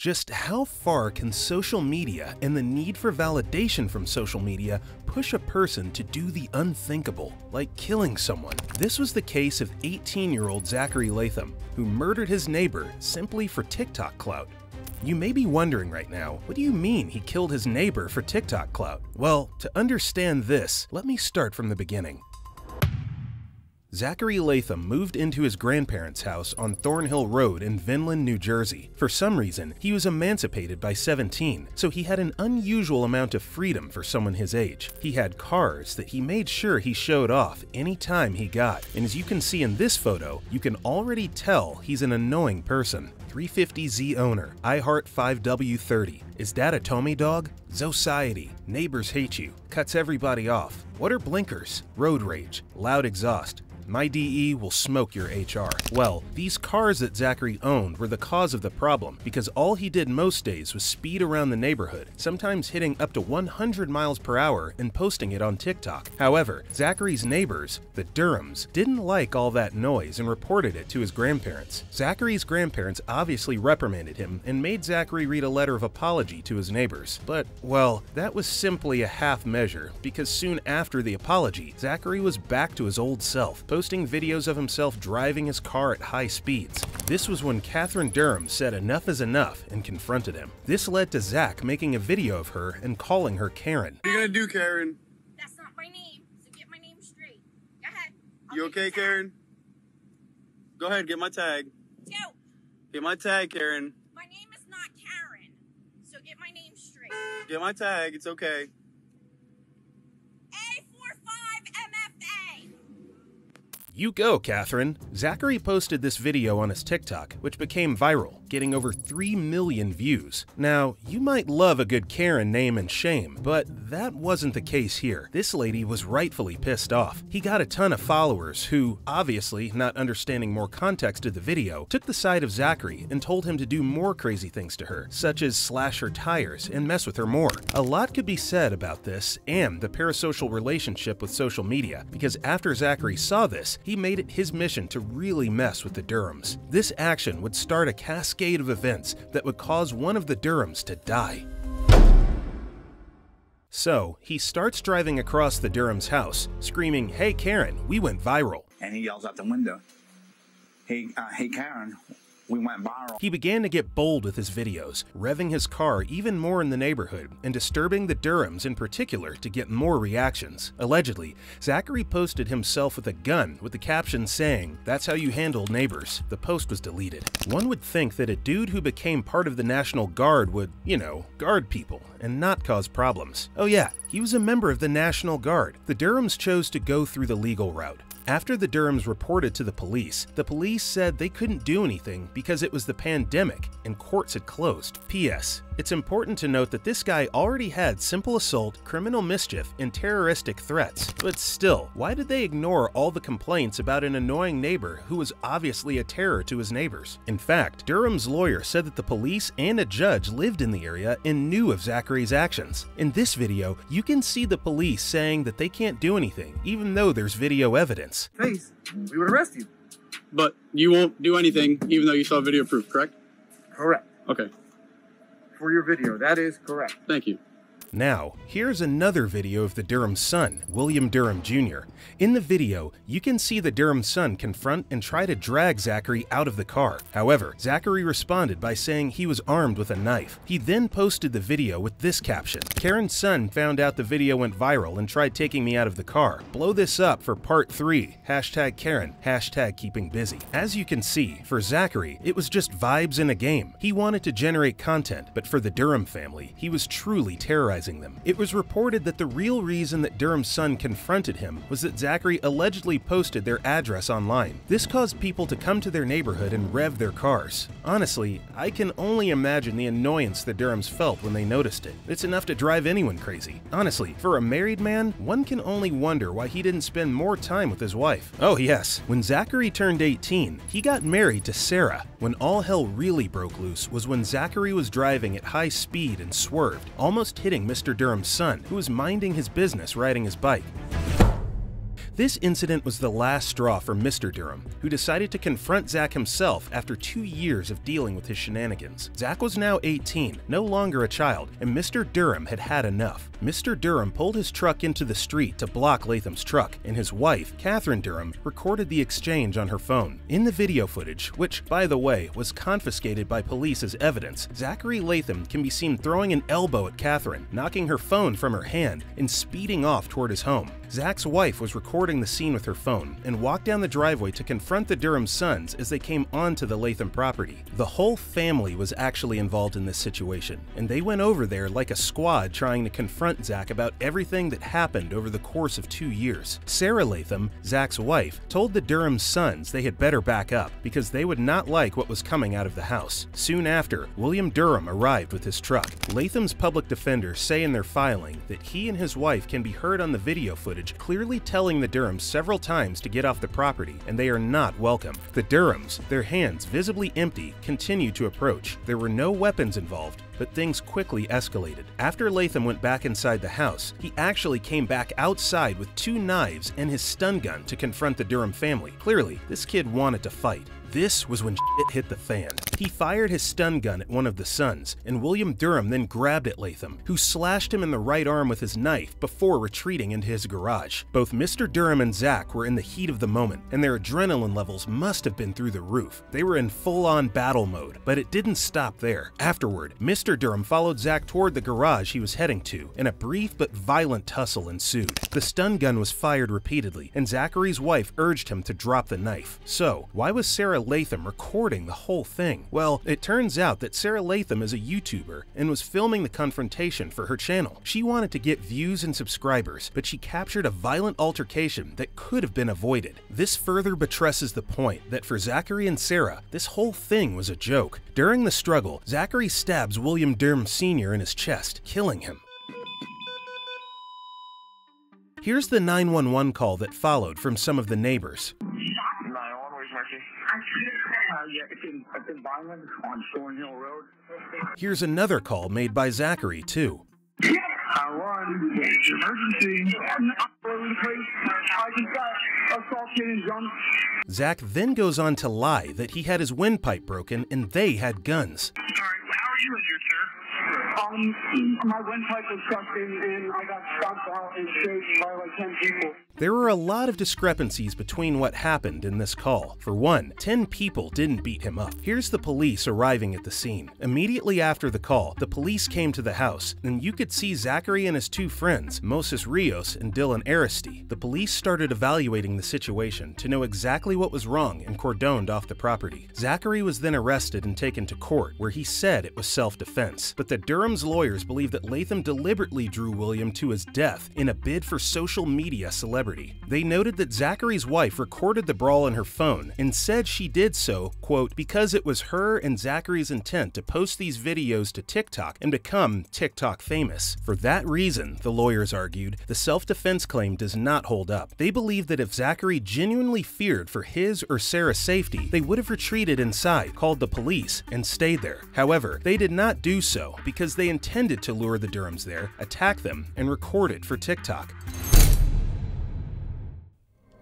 Just how far can social media and the need for validation from social media push a person to do the unthinkable, like killing someone? This was the case of 18 year old Zachary Latham, who murdered his neighbor simply for TikTok clout. You may be wondering right now, what do you mean he killed his neighbor for TikTok clout? Well, to understand this, let me start from the beginning. Zachary Latham moved into his grandparents' house on Thornhill Road in Vineland, New Jersey. For some reason, he was emancipated by 17, so he had an unusual amount of freedom for someone his age. He had cars that he made sure he showed off any time he got, and as you can see in this photo, you can already tell he's an annoying person. 350Z owner, iHeart 5W30. Is that a Tommy dog? Society. Neighbors hate you. Cuts everybody off. What are blinkers? Road rage. Loud exhaust. My DE will smoke your HR. Well, these cars that Zachary owned were the cause of the problem because all he did most days was speed around the neighborhood, sometimes hitting up to 100 miles per hour and posting it on TikTok. However, Zachary's neighbors, the Durhams, didn't like all that noise and reported it to his grandparents. Zachary's grandparents obviously reprimanded him and made Zachary read a letter of apology to his neighbors. But, well, that was simply a half measure because soon after the apology, Zachary was back to his old self, posting videos of himself driving his car at high speeds. This was when Catherine Durham said enough is enough and confronted him. This led to Zach making a video of her and calling her Karen. What are you gonna do, Karen? That's not my name, so get my name straight. Go ahead. I'll You give okay. Karen? Go ahead, get my tag. Two. Get my tag, Karen. My name is not Karen, so get my name straight. Get my tag. It's okay. A45MFA. You go, Catherine. Zachary posted this video on his TikTok, which became viral, getting over 3 million views. Now, you might love a good Karen name and shame, but that wasn't the case here. This lady was rightfully pissed off. He got a ton of followers who, obviously not understanding more context of the video, took the side of Zachary and told him to do more crazy things to her, such as slash her tires and mess with her more. A lot could be said about this and the parasocial relationship with social media, because after Zachary saw this, he made it his mission to really mess with the Durhams. This action would start a cascade of events that would cause one of the Durhams to die. So, he starts driving across the Durham's house, screaming, Hey Karen, we went viral. and he yells out the window, "Hey, uh, hey, Karen, we went viral." He began to get bold with his videos, revving his car even more in the neighborhood and disturbing the Durhams in particular to get more reactions. Allegedly, Zachary posted himself with a gun with the caption saying, That's how you handle neighbors. The post was deleted. One would think that a dude who became part of the National Guard would, you know, guard people and not cause problems. Oh, yeah, he was a member of the National Guard. The Durhams chose to go through the legal route. After the Durhams reported to the police, the police said they couldn't do anything because it was the pandemic and courts had closed. P.S. It's important to note that this guy already had simple assault, criminal mischief, and terroristic threats. But still, why did they ignore all the complaints about an annoying neighbor who was obviously a terror to his neighbors? In fact, Durham's lawyer said that the police and a judge lived in the area and knew of Zachary's actions. In this video, you can see the police saying that they can't do anything, even though there's video evidence. Face, we would arrest you. But you won't do anything, even though you saw video proof, correct? Correct. Okay. For your video, that is correct. Thank you. Now, here's another video of the Durham's son, William Durham Jr. In the video, you can see the Durham son confront and try to drag Zachary out of the car. However, Zachary responded by saying he was armed with a knife. He then posted the video with this caption Karen's son found out the video went viral and tried taking me out of the car. Blow this up for part 3. Hashtag Karen. Hashtag keeping busy. As you can see, for Zachary, it was just vibes in a game. He wanted to generate content, but for the Durham family, he was truly them. It was reported that the real reason that Durham's son confronted him was that Zachary allegedly posted their address online. This caused people to come to their neighborhood and rev their cars. Honestly, I can only imagine the annoyance the Durhams felt when they noticed it. It's enough to drive anyone crazy. Honestly, for a married man, one can only wonder why he didn't spend more time with his wife. Oh yes, when Zachary turned 18, he got married to Sarah. When all hell really broke loose was when Zachary was driving at high speed and swerved, almost hitting Mr. Durham's son, who was minding his business riding his bike. This incident was the last straw for Mr. Durham, who decided to confront Zach himself after two years of dealing with his shenanigans. Zach was now 18, no longer a child, and Mr. Durham had had enough. Mr. Durham pulled his truck into the street to block Latham's truck, and his wife, Catherine Durham, recorded the exchange on her phone. In the video footage, which, by the way, was confiscated by police as evidence, Zachary Latham can be seen throwing an elbow at Catherine, knocking her phone from her hand, and speeding off toward his home. Zach's wife was recording the scene with her phone and walked down the driveway to confront the Durham sons as they came onto the Latham property. The whole family was actually involved in this situation, and they went over there like a squad trying to confront Zach about everything that happened over the course of two years. Sarah Latham, Zach's wife, told the Durham sons they had better back up because they would not like what was coming out of the house. Soon after, William Durham arrived with his truck. Latham's public defenders say in their filing that he and his wife can be heard on the video footage clearly telling the Durhams several times to get off the property, and they are not welcome. The Durhams, their hands visibly empty, continued to approach. There were no weapons involved, but things quickly escalated. After Latham went back inside the house, he actually came back outside with two knives and his stun gun to confront the Durham family. Clearly, this kid wanted to fight. This was when shit hit the fan. He fired his stun gun at one of the sons, and William Durham then grabbed at Latham, who slashed him in the right arm with his knife before retreating into his garage. Both Mr. Durham and Zach were in the heat of the moment, and their adrenaline levels must have been through the roof. They were in full-on battle mode, but it didn't stop there. Afterward, Mr. Durham followed Zach toward the garage he was heading to, and a brief but violent tussle ensued. The stun gun was fired repeatedly, and Zachary's wife urged him to drop the knife. So, why was Sarah Latham recording the whole thing? Well, it turns out that Sarah Latham is a YouTuber and was filming the confrontation for her channel. She wanted to get views and subscribers, but she captured a violent altercation that could have been avoided. This further buttresses the point that for Zachary and Sarah, this whole thing was a joke. During the struggle, Zachary stabs William Durham Sr. in his chest, killing him. Here's the 911 call that followed from some of the neighbors. 911, where's Mercy? Uh, yeah, it's in, it's in Vineland on Thornhill Road. Here's another call made by Zachary, too. I run. It's emergency. All over the place. Uh, I just got assaulted and jumped. Zach then goes on to lie that he had his windpipe broken and they had guns. Sorry, how are you injured? Um, my windpipe was sucked in and I got out and by like 10 people. There were a lot of discrepancies between what happened in this call. For one, 10 people didn't beat him up. Here's the police arriving at the scene. Immediately after the call, the police came to the house, and you could see Zachary and his two friends, Moses Rios and Dylan Aristi. The police started evaluating the situation to know exactly what was wrong and cordoned off the property. Zachary was then arrested and taken to court, where he said it was self-defense. But the Durham's lawyers believe that Latham deliberately drew William to his death in a bid for social media celebrity. They noted that Zachary's wife recorded the brawl on her phone and said she did so, quote, because it was her and Zachary's intent to post these videos to TikTok and become TikTok famous. For that reason, the lawyers argued, the self-defense claim does not hold up. They believe that if Zachary genuinely feared for his or Sarah's safety, they would have retreated inside, called the police, and stayed there. However, they did not do so because they intended to lure the Durhams there, attack them, and record it for TikTok.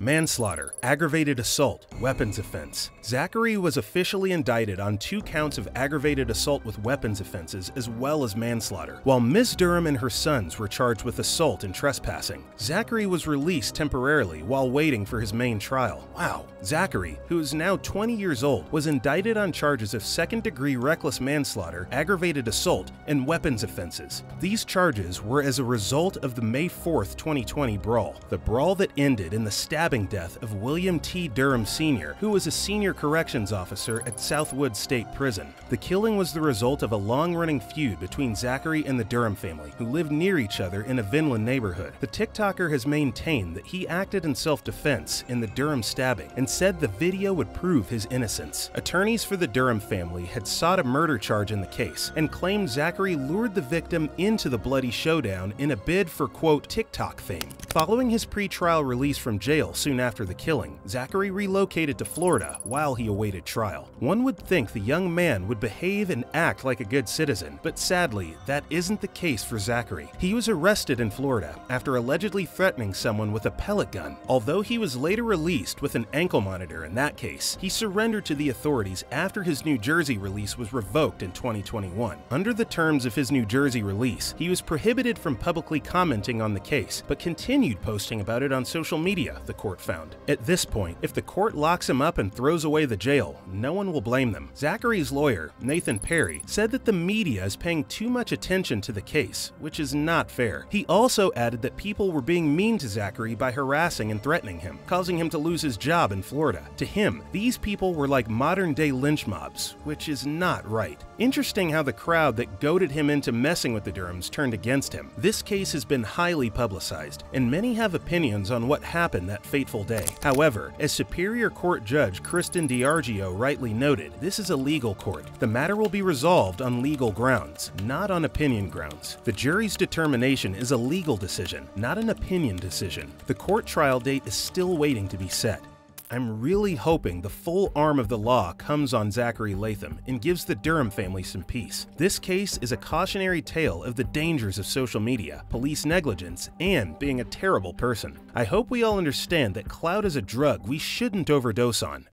Manslaughter, aggravated assault, weapons offense. Zachary was officially indicted on two counts of aggravated assault with weapons offenses as well as manslaughter, while Miss Durham and her sons were charged with assault and trespassing. Zachary was released temporarily while waiting for his main trial. Wow. Zachary, who is now 20 years old, was indicted on charges of second degree reckless manslaughter, aggravated assault, and weapons offenses. These charges were as a result of the May 4th, 2020 brawl, the brawl that ended in the stabbing death of William T. Durham Sr., who was a senior corrections officer at Southwood State Prison. The killing was the result of a long running feud between Zachary and the Durham family, who lived near each other in a Vineland neighborhood. The TikToker has maintained that he acted in self defense in the Durham stabbing and said the video would prove his innocence. Attorneys for the Durham family had sought a murder charge in the case and claimed Zachary lured the victim into the bloody showdown in a bid for, quote, TikTok fame. Following his pretrial release from jail, soon after the killing, Zachary relocated to Florida while he awaited trial. One would think the young man would behave and act like a good citizen, but sadly, that isn't the case for Zachary. He was arrested in Florida after allegedly threatening someone with a pellet gun. Although he was later released with an ankle monitor in that case, he surrendered to the authorities after his New Jersey release was revoked in 2021. Under the terms of his New Jersey release, he was prohibited from publicly commenting on the case, but continued posting about it on social media, the court found. At this point, if the court locks him up and throws away the jail, no one will blame them. Zachary's lawyer, Nathan Perry, said that the media is paying too much attention to the case, which is not fair. He also added that people were being mean to Zachary by harassing and threatening him, causing him to lose his job in Florida. To him, these people were like modern day lynch mobs, which is not right. Interesting how the crowd that goaded him into messing with the Durhams turned against him. This case has been highly publicized, and many have opinions on what happened that fateful day. However, as Superior Court Judge Kristen D'Arrigo rightly noted, this is a legal court. The matter will be resolved on legal grounds, not on opinion grounds. The jury's determination is a legal decision, not an opinion decision. The court trial date is still waiting to be set. I'm really hoping the full arm of the law comes on Zachary Latham and gives the Durham family some peace. This case is a cautionary tale of the dangers of social media, police negligence, and being a terrible person. I hope we all understand that cloud is a drug we shouldn't overdose on.